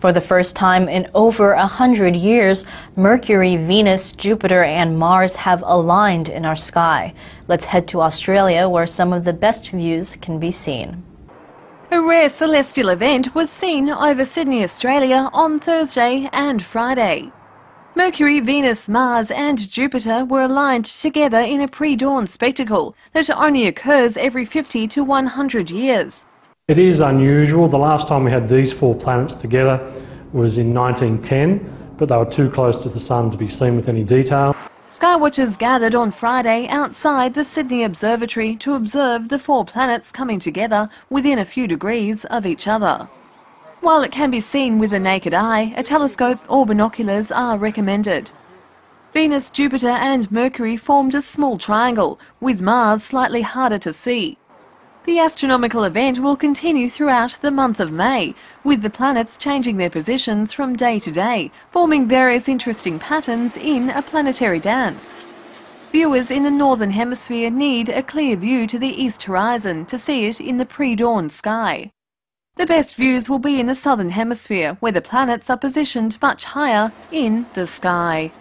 For the first time in over a hundred years, Mercury, Venus, Jupiter, and Mars have aligned in our sky. Let's head to Australia, where some of the best views can be seen. A rare celestial event was seen over Sydney, Australia on Thursday and Friday. Mercury, Venus, Mars and Jupiter were aligned together in a pre-dawn spectacle that only occurs every 50 to 100 years. It is unusual. The last time we had these four planets together was in 1910, but they were too close to the Sun to be seen with any detail. Skywatchers gathered on Friday outside the Sydney Observatory to observe the four planets coming together within a few degrees of each other. While it can be seen with the naked eye, a telescope or binoculars are recommended. Venus, Jupiter and Mercury formed a small triangle, with Mars slightly harder to see. The astronomical event will continue throughout the month of May, with the planets changing their positions from day to day, forming various interesting patterns in a planetary dance. Viewers in the Northern Hemisphere need a clear view to the east horizon to see it in the pre-dawn sky. The best views will be in the Southern Hemisphere, where the planets are positioned much higher in the sky.